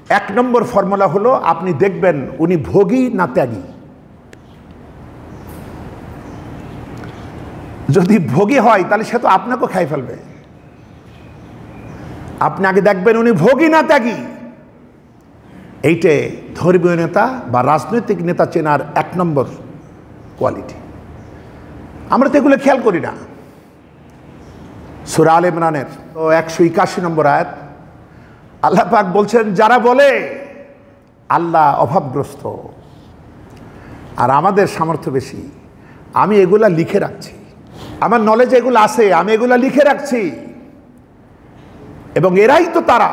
এক নম্বর ফর্মুলা হলো, আপনি দেখবেন উনি ভোগী না ত্যাগী। যদি ভোগী হয়, তাহলে সে তো আপনাকেও খাই ফেলবে। আপনি আগে দেখবেন উনি ভোগী না ত্যাগী। এইটে ধর্মীয় নেতা বা রাজনৈতিক নেতা চেনার এক নম্বর কোয়ালিটি। আমরা তো এগুলো খেয়াল করি না। সুরা আল ইমরানের একশো একাশি নম্বর আয়াত আল্লাহ পাক বলছেন, যারা বলে আল্লাহ অভাবগ্রস্ত আর আমাদের সামর্থ্য বেশি, আমি এগুলা লিখে রাখছি। আমার নলেজ এগুলো আছে, আমি এগুলা লিখে রাখছি। এবং এরাই তো তারা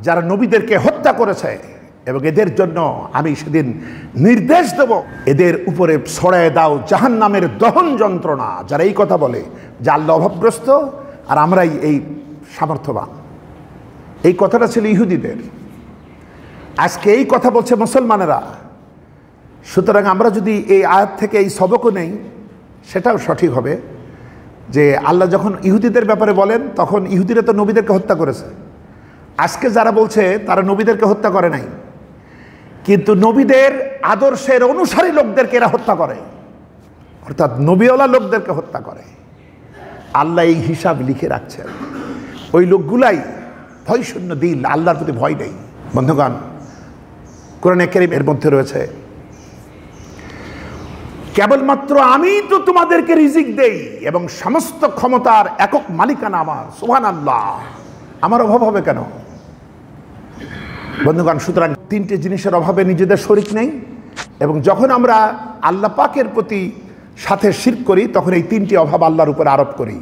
যারা নবীদেরকে হত্যা করেছে এবং এদের জন্য আমি সেদিন নির্দেশ দেব। এদের উপরে ছড়ায় দাও জাহান নামের দহন যন্ত্রণা। যারা এই কথা বলে যে আল্লাহ অভাবগ্রস্ত, আর আমরাই এই সামর্থ্যবান। এই কথাটা ছিল ইহুদিদের। আজকে এই কথা বলছে মুসলমানেরা। সুতরাং আমরা যদি এই আয়াত থেকে এই সবকও নেই, সেটাও সঠিক হবে যে আল্লাহ যখন ইহুদিদের ব্যাপারে বলেন, তখন ইহুদিরা তো নবীদেরকে হত্যা করেছে। আজকে যারা বলছে, তারা নবীদেরকে হত্যা করে নাই। কিন্তু নবীদের আদর্শের অনুসারী লোকদেরকে এরা হত্যা করে। অর্থাৎ নবীওয়ালা লোকদেরকে হত্যা করে। আল্লাহ এই হিসাব লিখে রাখছেন। ওই লোকগুলাই ভয় শূন্য দিল, আল্লাহর প্রতি ভয় নেই। বন্ধুগণ, কোরআনে কেরিম এর মধ্যে রয়েছে, কেবলমাত্র আমি তো তোমাদেরকে রিজিক দেই এবং সমস্ত ক্ষমতার একক মালিকানা আমার সুহান আল্লাহ আমার অভাব হবে কেন? বন্ধুগণ, সুতরাং তিনটে জিনিসের অভাবে নিজেদের শরিক নেই এবং যখন আমরা আল্লাহ পাকের প্রতি সাথে শির করি, তখন এই তিনটি অভাব আল্লাহর উপর আরোপ করি।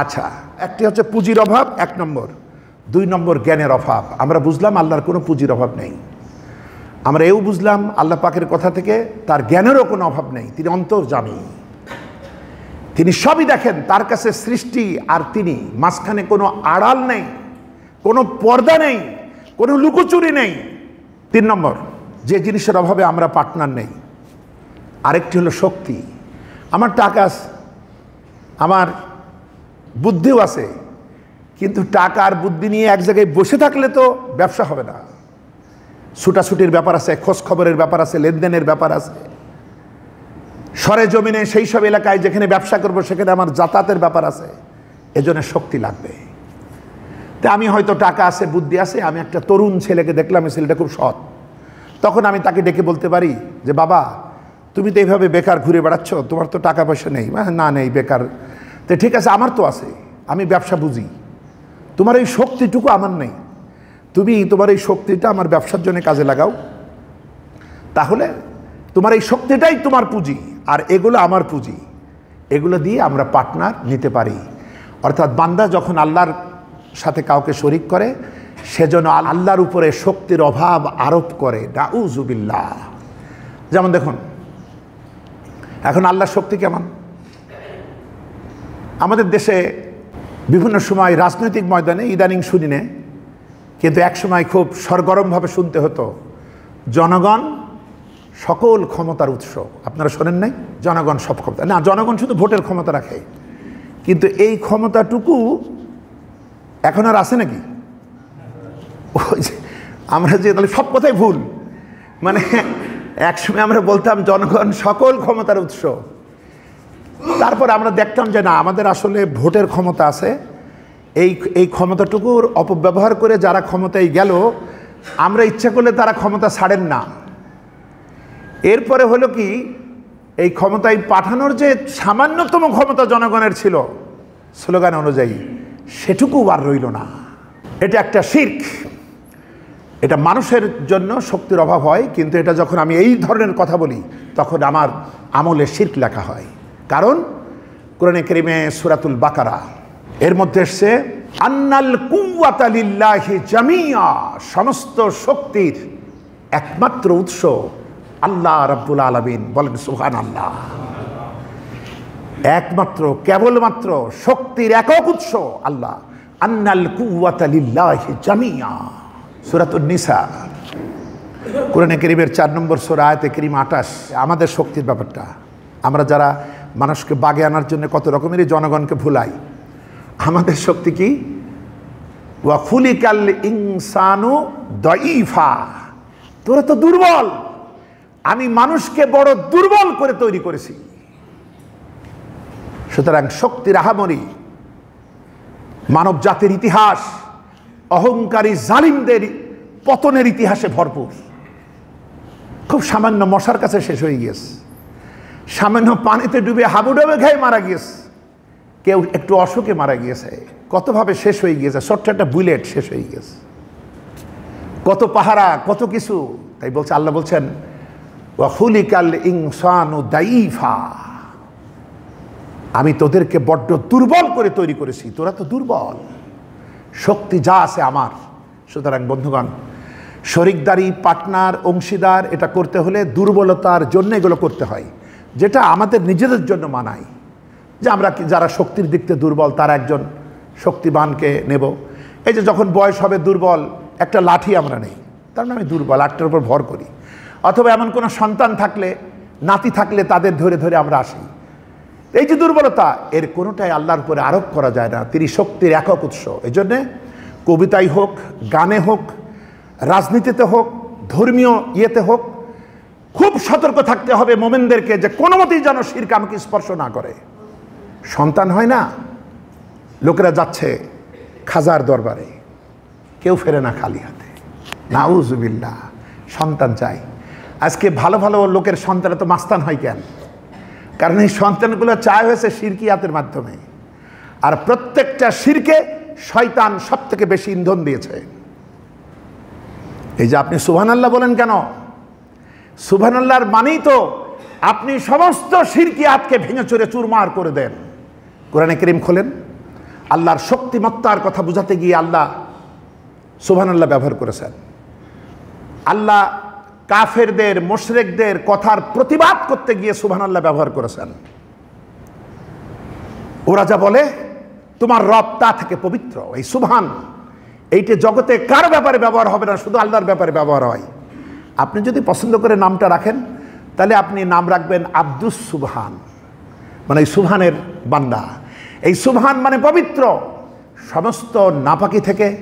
আচ্ছা একটি হচ্ছে পুঁজির অভাব, এক নম্বর। দুই নম্বর জ্ঞানের অভাব। আমরা বুঝলাম আল্লাহর কোনো পুঁজির অভাব নেই। আমরা এও বুঝলাম আল্লাহ পাকের কথা থেকে তার জ্ঞানেরও কোনো অভাব নেই। তিনি অন্তর্জামী। তিনি সবই দেখেন, তার কাছে সৃষ্টি আর তিনি। মাঝখানে কোনো আড়াল নেই, কোনো পর্দা নেই, কোনো লুকোচুরি নেই। তিন নম্বর, যে জিনিসের অভাবে আমরা পার্টনার নেই। আরেকটি হলো শক্তি। আমার টাকা আমার বুদ্ধিও আছে কিন্তু টাকা আর বুদ্ধি নিয়ে এক জায়গায় বসে থাকলে তো ব্যবসা হবে না। ছুটাছুটির ব্যাপার আছে, খোঁজ খবরের ব্যাপার আছে, লেনদেনের ব্যাপার আছে। সরে জমিনে সেই সব এলাকায় যেখানে ব্যবসা করব, সেখানে আমার যাতায়াতের ব্যাপার আছে। এজন্য শক্তি লাগবে। তা আমি হয়তো টাকা আছে, বুদ্ধি আছে, আমি একটা তরুণ ছেলেকে দেখলাম, এই ছেলেটা খুব সৎ। তখন আমি তাকে ডেকে বলতে পারি যে, বাবা, তুমি তো এইভাবে বেকার ঘুরে বেড়াচ্ছ, তোমার তো টাকা পয়সা নেই। না নেই, বেকার। তো ঠিক আছে, আমার তো আছে, আমি ব্যবসা বুঝি। তোমার এই শক্তিটুকু আমার নেই। তুমি তোমার এই শক্তিটা আমার ব্যবসার জন্য কাজে লাগাও। তাহলে তোমার এই শক্তিটাই তোমার পুঁজি, আর এগুলো আমার পুঁজি। এগুলো দিয়ে আমরা পার্টনার নিতে পারি। অর্থাৎ বান্দা যখন আল্লাহর সাথে কাউকে শরিক করে সেজন্য আল্লাহর উপরে শক্তির অভাব আরোপ করে। ডাউজুবিল্লাহ যেমন দেখুন, এখন আল্লাহর শক্তি কেমন? আমাদের দেশে বিভিন্ন সময় রাজনৈতিক ময়দানে ইদানিং শুনি নে কিন্তু এক সময় খুব সরগরমভাবে শুনতে হতো, জনগণ সকল ক্ষমতার উৎস। আপনারা শোনেন নাই? জনগণ সব ক্ষমতা। না, জনগণ শুধু ভোটের ক্ষমতা রাখে। কিন্তু এই ক্ষমতাটুকু এখন আর আছে নাকি? আমরা যে, তাহলে সব কথাই ভুল। মানে একসময় আমরা বলতাম, জনগণ সকল ক্ষমতার উৎস। তারপর আমরা দেখতাম যে না, আমাদের আসলে ভোটের ক্ষমতা আছে। এই এই ক্ষমতাটুকুর অপব্যবহার করে যারা ক্ষমতায় গেল, আমরা ইচ্ছা করলে তারা ক্ষমতা ছাড়েন না। এরপরে হলো কি, এই ক্ষমতায় পাঠানোর যে সামান্যতম ক্ষমতা জনগণের ছিল, স্লোগান অনুযায়ী, সেটুকু আর রইল না। এটা একটা শির্ক। এটা মানুষের জন্য শক্তির অভাব হয়, কিন্তু এটা যখন আমি এই ধরনের কথা বলি, তখন আমার আমলে শির্ক লেখা হয়। কারণ কোরআনে করিমে সুরাতুল বাকারা, এর মধ্যে এসছে, আন্নাল কুয়াতালিল্লাহি জামিয়া, সমস্ত শক্তির একমাত্র উৎস আল্লাহ রাব্বুল আলমিন। বলেন সুহান আল্লাহ একমাত্র, কেবলমাত্র শক্তির একক উৎস আল্লাহ। আন্নাল কুয়াতালিল্লাহি জামিয়া সুরাতুল নিসা। কোরআনে করিমের চার নম্বর সোরা, আয়তে করিম আটাশ আমাদের শক্তির ব্যাপারটা। আমরা যারা মানুষকে বাগে আনার জন্য কত রকমেরই জনগণকে ভুলাই। আমাদের শক্তি কি? ওয়া ওয়াফুলিকাল ইনসানু দইফা তোরা তো দুর্বল। আমি মানুষকে বড় দুর্বল করে তৈরি করেছি। সুতরাং শক্তির আহামরি মানব জাতির ইতিহাস, অহংকারী জালিমদের পতনের ইতিহাসে ভরপুর। খুব সামান্য মশার কাছে শেষ হয়ে গিয়েছে। সামান্য পানিতে ডুবে হাবুডাবে খেয়ে মারা গিয়েছে। কেউ একটু অসুখে মারা গিয়েছে। কতভাবে শেষ হয়ে গিয়েছে? ছোট্ট একটা বুলেট শেষ হয়ে গিয়েছে। কত পাহারা, কত কিছু। তাই বলছে, আল্লাহ বলছেন ওয়াহুলিকাল ইনসানু দাইফা আমি তোদেরকে বড্ড দুর্বল করে তৈরি করেছি। তোরা তো দুর্বল। শক্তি যা আছে আমার। সুতরাং, বন্ধুগণ, শরিকদারি পার্টনার অংশীদার, এটা করতে হলে দুর্বলতার জন্য এগুলো করতে হয়। যেটা আমাদের নিজেদের জন্য মানায়। যে আমরা যারা শক্তির দিক থেকে দুর্বল, তার একজন শক্তিবানকে নেব। এই যে যখন বয়স হবে দুর্বল, একটা লাঠি আমরা নেই। তার মানে আমি দুর্বল, আটটার উপর ভর করি। অথবা এমন কোনো সন্তান থাকলে, নাতি থাকলে তাদের ধরে ধরে আমরা আসি। এই যে দুর্বলতা, এর কোনোটাই আল্লাহর উপরে আরোপ করা যায় না। তিনি শক্তির একক উৎস। এই জন্যে কবিতাই হোক, গানে হোক, রাজনীতিতে হোক, ধর্মীয় ইয়েতে হোক খুব সতর্ক থাকতে হবে মোমেনদেরকে যে কোনো মতেই যেন শিরক আমাকে স্পর্শ না করে। সন্তান হয় না, লোকেরা যাচ্ছে খাজার দরবারে, কেউ ফেরে না খালি হাতে। নাউজুবিল্লা সন্তান চাই। আজকে ভালো ভালো লোকের সন্তান তো মাস্তান হয় কেন? কারণ এই সন্তানগুলো চায় হয়েছে শিরকিয়াতের মাধ্যমে। আর প্রত্যেকটা শিরকে শয়তান সব থেকে বেশি ইন্ধন দিয়েছে। এই যে আপনি সুবহান আল্লাহ বলেন কেন? সুবহান আল্লাহর মানেই তো আপনি সমস্ত শিরকিয়াতকে ভেঙে চুরে চুরমার করে দেন। কোরআনে করিম খোলেন, আল্লাহর শক্তিমত্তার কথা বুঝাতে গিয়ে আল্লাহ সুবহান আল্লাহ ব্যবহার করেছেন। আল্লাহ কাফেরদের, মোশরেকদের কথার প্রতিবাদ করতে গিয়ে সুবহান আল্লাহ ব্যবহার করেছেন। ওরা যা বলে, তোমার রব তা থেকে পবিত্র। এই সুবহান, এইটা জগতে কার ব্যাপারে ব্যবহার হবে না, শুধু আল্লাহর ব্যাপারে ব্যবহার হয়। আপনি যদি পছন্দ করে নামটা রাখেন, তাহলে আপনি নাম রাখবেন আব্দুস সুবহান। মানে এই সুবহানের বান্দা। এই সুবহান মানে পবিত্র। সমস্ত নাপাকি থেকে,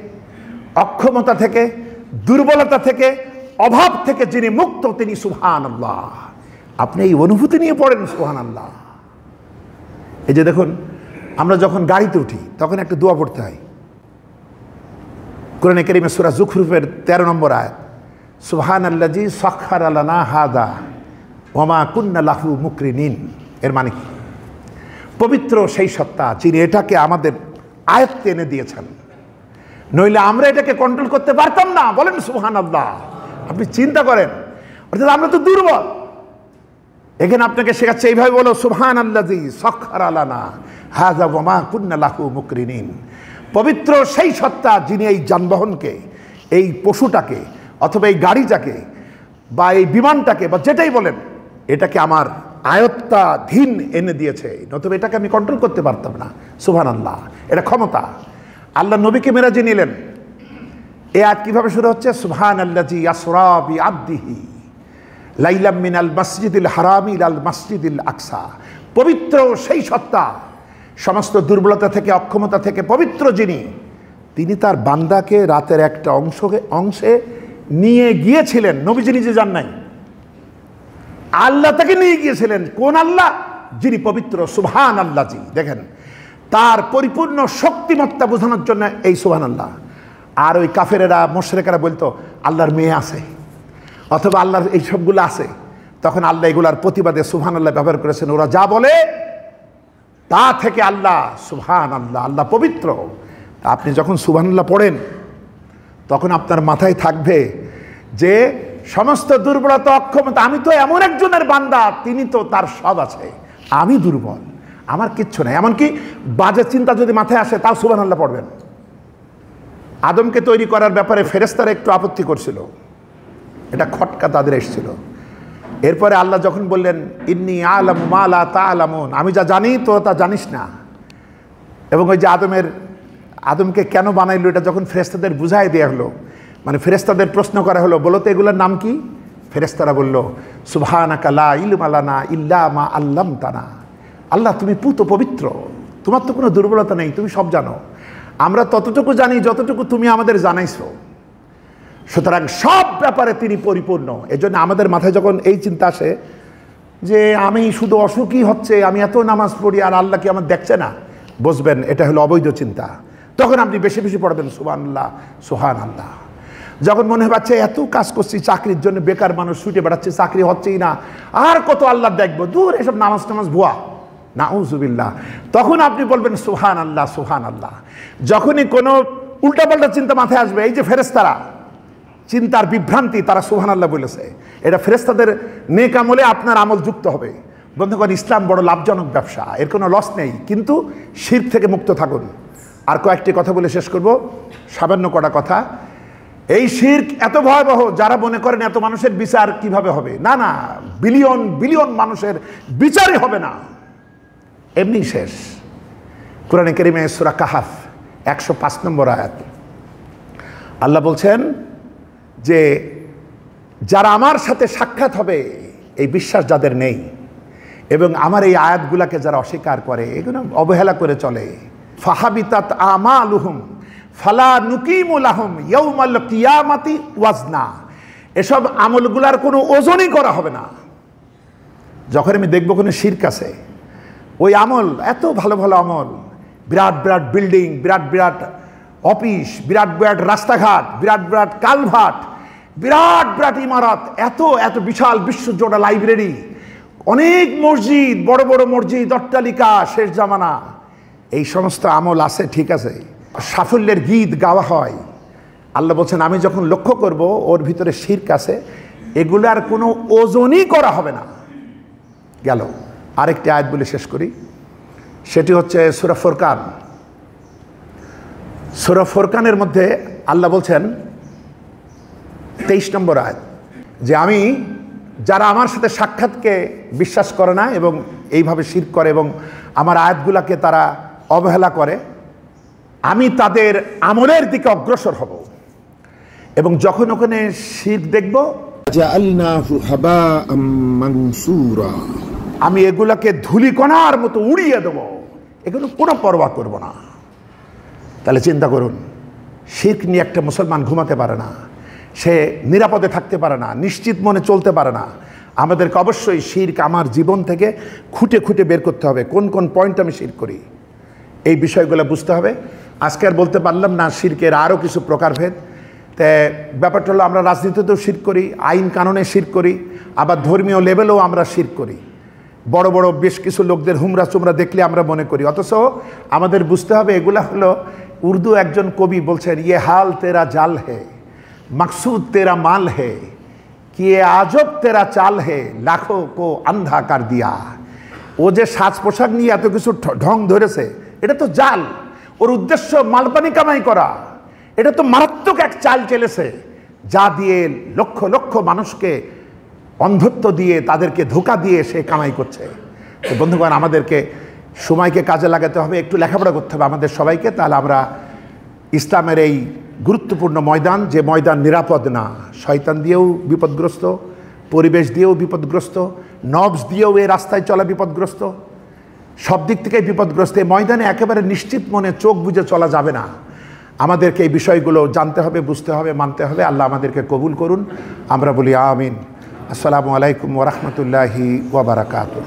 অক্ষমতা থেকে, দুর্বলতা থেকে, অভাব থেকে যিনি মুক্ত, তিনি সুহান আল্লাহ আপনি এই অনুভূতি নিয়ে পড়েন সুহান আল্লাহ এই যে দেখুন, আমরা যখন গাড়িতে উঠি, তখন একটা দোয়া পড়তে হয়। কোরআনে কেরিমে সুরা জুখরুফের তেরো নম্বর আয়াত। সুবহান আল্লাজি আলানা হাদা ওমা কুন্না লাহু মুকরিনিন। এর মানে কি? পবিত্র সেই সত্তা যিনি এটাকে আমাদের আয়ত্তে এনে দিয়েছেন। নইলে আমরা এটাকে কন্ট্রোল করতে পারতাম না। বলেন সুহান আল্লাহ আপনি চিন্তা করেন। অর্থাৎ আমরা তো দুর্বল। এখানে আপনাকে শেখাচ্ছে এইভাবে বলো সুবহান আল্লাজি সখার আলানা হাজা ওমা কুন্না লাহু মুকরিনিন। পবিত্র সেই সত্তা যিনি এই যানবাহনকে, এই পশুটাকে অথবা এই গাড়িটাকে বা এই বিমানটাকে বা যেটাই বলেন, এটাকে আমার আয়ত্তাধীন এনে দিয়েছে। নতুবা এটাকে আমি কন্ট্রোল করতে পারতাম না। সুভান আল্লাহ এটা ক্ষমতা। আল্লাহ নবীকে মেরাজে নিলেন। এ আজ কীভাবে শুরু হচ্ছে? সুবহান আল্লাজি আসরাবি আব্দিহি লাইলাম মিনাল মসজিদুল হারামি লাল মসজিদুল আকসা। পবিত্র সেই সত্তা, সমস্ত দুর্বলতা থেকে, অক্ষমতা থেকে পবিত্র যিনি, তিনি তার বান্দাকে রাতের একটা অংশকে অংশে নিয়ে গিয়েছিলেন, নবীজি নিজে যান নাই। আল্লাহ তাকে নিয়ে গিয়েছিলেন। কোন আল্লাহ? যিনি পবিত্র সুবহান আল্লাহজি দেখেন, তার পরিপূর্ণ শক্তিমত্তা বোঝানোর জন্য এই সুবহান আল্লাহ আর ওই কাফেরেরা, মোশরেকেরা বলতো, আল্লাহর মেয়ে আছে। অথবা, আল্লাহর এই সবগুলো আছে। তখন আল্লাহ এগুলার প্রতিবাদে সুবহান আল্লাহ ব্যবহার করেছেন। ওরা যা বলে, তা থেকে আল্লাহ সুবহান আল্লাহ আল্লাহ পবিত্র আপনি যখন সুবহান আল্লাহ পড়েন তখন আপনার মাথায় থাকবে যে সমস্ত দুর্বলতা অক্ষমতা আমি তো এমন একজনের বান্দা, তিনি তো তার সব আছে। আমি দুর্বল, আমার কিচ্ছু নাই। এমনকি বাজে চিন্তা যদি মাথায় আসে, তাও সুবান আল্লাহ পড়বেন। আদমকে তৈরি করার ব্যাপারে ফেরেস্তারা একটু আপত্তি করছিল। এটা খটকা তাদের এসেছিল। এরপরে আল্লাহ যখন বললেন, ইন্নি আলম মালা তা আলামুন আমি যা জানি তো তা জানিস না। এবং ওই যে আদমের আদমকে কেন বানাইলো এটা যখন ফেরেস্তাদের বুঝাই দেওয়া হলো? মানে ফেরেস্তাদের প্রশ্ন করা হলো, বলো তো এগুলোর নাম কি? ফেরেস্তারা বলল সুবহানা কালা ইলমালানা ইল্লা মা আল্লাম তানা আল্লাহ, তুমি পুত পবিত্র। তোমার তো কোনো দুর্বলতা নেই, তুমি সব জানো। আমরা ততটুকু জানি যতটুকু তুমি আমাদের জানাইছো। সুতরাং সব ব্যাপারে তিনি পরিপূর্ণ। এজন্য আমাদের মাথায় যখন এই চিন্তা আসে যে, আমি শুধু অসুখই হচ্ছে, আমি এত নামাজ পড়ি আর আল্লাহ কি আমার দেখছে না? বসবেন এটা হলো অবৈধ চিন্তা। তখন আপনি বেশি বেশি পড়বেন সুহান আল্লাহ সুহান আল্লাহ যখন মনে হচ্ছে এত কাজ করছি, চাকরির জন্য বেকার মানুষ ছুটে বেড়াচ্ছে, চাকরি হচ্ছেই না, আর কত আল্লাহ দেখব, দূর এসব নামাজ টামাজ ভুয়া। নাউজুবিল্লাহ। তখন আপনি বলবেন সুহান আল্লাহ সুহান আল্লাহ যখনই কোনো উল্টাপাল্টা চিন্তা মাথায় আসবে, এই যে ফেরেস্তারা চিন্তার বিভ্রান্তি, তারা সুহান আল্লাহ বলেছে। এটা ফেরেস্তাদের নেক আমলে আপনার আমল যুক্ত হবে। বন্ধুগণ, ইসলাম বড় লাভজনক ব্যবসা, এর কোনো লস নেই। কিন্তু শির থেকে মুক্ত থাকুন। আর কয়েকটি কথা বলে শেষ করব। সামান্য কটা কথা। এই শির্ক এত ভয়াবহ, যারা মনে করেন এত মানুষের বিচার কীভাবে হবে? না না, বিলিয়ন বিলিয়ন মানুষের বিচারই হবে না। এমনি শেষ। কোরআনে কেরিমে সুরা কাহাফ, একশো পাঁচ নম্বর আয়াত। আল্লাহ বলছেন যে, যারা আমার সাথে সাক্ষাৎ হবে, এই বিশ্বাস যাদের নেই, এবং আমার এই আয়াতগুলাকে যারা অস্বীকার করে, এগুলো অবহেলা করে চলে। ফাহাবিতাত আমালুহুম, ফালা নুকিমুল আহম ইয়ৌমাল কিয়ামাতি ওয়াজনা। এসব আমলগুলার কোনো ওজনই করা হবে না। যখন আমি দেখব কোনো শির্ক আছে, ওই আমল, এত ভালো ভালো আমল, বিরাট বিরাট বিল্ডিং, বিরাট বিরাট অফিস, বিরাট বিরাট রাস্তাঘাট, বিরাট বিরাট কালভাট বিরাট বিরাট ইমারত, এত এত বিশাল বিশ্বজোড়া লাইব্রেরি, অনেক মসজিদ, বড় বড় মসজিদ, অট্টালিকা, শেষ জামানা। এই সমস্ত আমল আছে, ঠিক আছে। সাফল্যের গীত গাওয়া হয়। আল্লাহ বলছেন, আমি যখন লক্ষ্য করব, ওর ভিতরে শির্ক আছে, এগুলার কোনো ওজনই করা হবে না। গেল। আরেকটি আয়াত বলে শেষ করি। সেটি হচ্ছে সুরা ফোরকান। সুরা ফোরকানের মধ্যে আল্লাহ বলছেন, তেইশ নম্বর আয়াত, যে আমি, যারা আমার সাথে সাক্ষাৎকে বিশ্বাস করে না এবং এইভাবে শির করে এবং আমার আয়াতগুলাকে তারা অবহেলা করে আমি তাদের আমলের দিকে অগ্রসর হব। এবং যখন ওখানে শির দেখব আমি এগুলাকে ধুলিকণার মতো উড়িয়ে দেব। এগুলো কোনো পরোয়া করব না। তাহলে চিন্তা করুন শিখ নিয়ে একটা মুসলমান ঘুমাতে পারে না সে নিরাপদে থাকতে পারে না নিশ্চিত মনে চলতে পারে না। আমাদেরকে অবশ্যই শির্ক আমার জীবন থেকে খুঁটে খুঁটে বের করতে হবে। কোন কোন পয়েন্ট আমি শির করি? এই বিষয়গুলো বুঝতে হবে। আজকে আর বলতে পারলাম না শির্কের আরও কিছু প্রকারভেদ। তে ব্যাপারটা হলো আমরা রাজনীতিতেও শির করি, আইন কানুনে শির করি, আবার ধর্মীয় লেভেলেও আমরা শির করি। বড় বড় বেশ কিছু লোকদের হুমরা চুমরা দেখলে আমরা মনে করি। অথচ আমাদের বুঝতে হবে এগুলা হলো উর্দু একজন কবি বলছেন ইয়ে হাল তেরা জাল হে, মাকসুদ তেরা মাল হে, কি আজব তেরা চাল হে, লাখো কো আন্ধা কার দিয়া। ও যে সাজ পোশাক নিয়ে এত কিছু ঢং ধরেছে এটা তো জাল। ওর উদ্দেশ্য মালপানি কামাই করা। এটা তো মারাত্মক এক চাল চেলেছে যা দিয়ে লক্ষ লক্ষ মানুষকে অন্ধত্ব দিয়ে তাদেরকে ধোকা দিয়ে সে কামাই করছে। তো বন্ধুগণ, আমাদেরকে সময়কে কাজে লাগাতে হবে, একটু লেখাপড়া করতে হবে আমাদের সবাইকে। তাহলে আমরা ইসলামের এই গুরুত্বপূর্ণ ময়দান, যে ময়দান নিরাপদ না, শয়তান দিয়েও বিপদগ্রস্ত, পরিবেশ দিয়েও বিপদগ্রস্ত, নবস দিয়েও এই রাস্তায় চলা বিপদগ্রস্ত সব দিক থেকে বিপদগ্রস্ত। এই ময়দানে একেবারে নিশ্চিত মনে চোখ বুঝে চলা যাবে না। আমাদেরকে এই বিষয়গুলো জানতে হবে, বুঝতে হবে, মানতে হবে। আল্লাহ আমাদেরকে কবুল করুন। আমরা বলি আমিন। আসসালামু আলাইকুম ওরহমতুল্লাহি ওবরাকাতুহ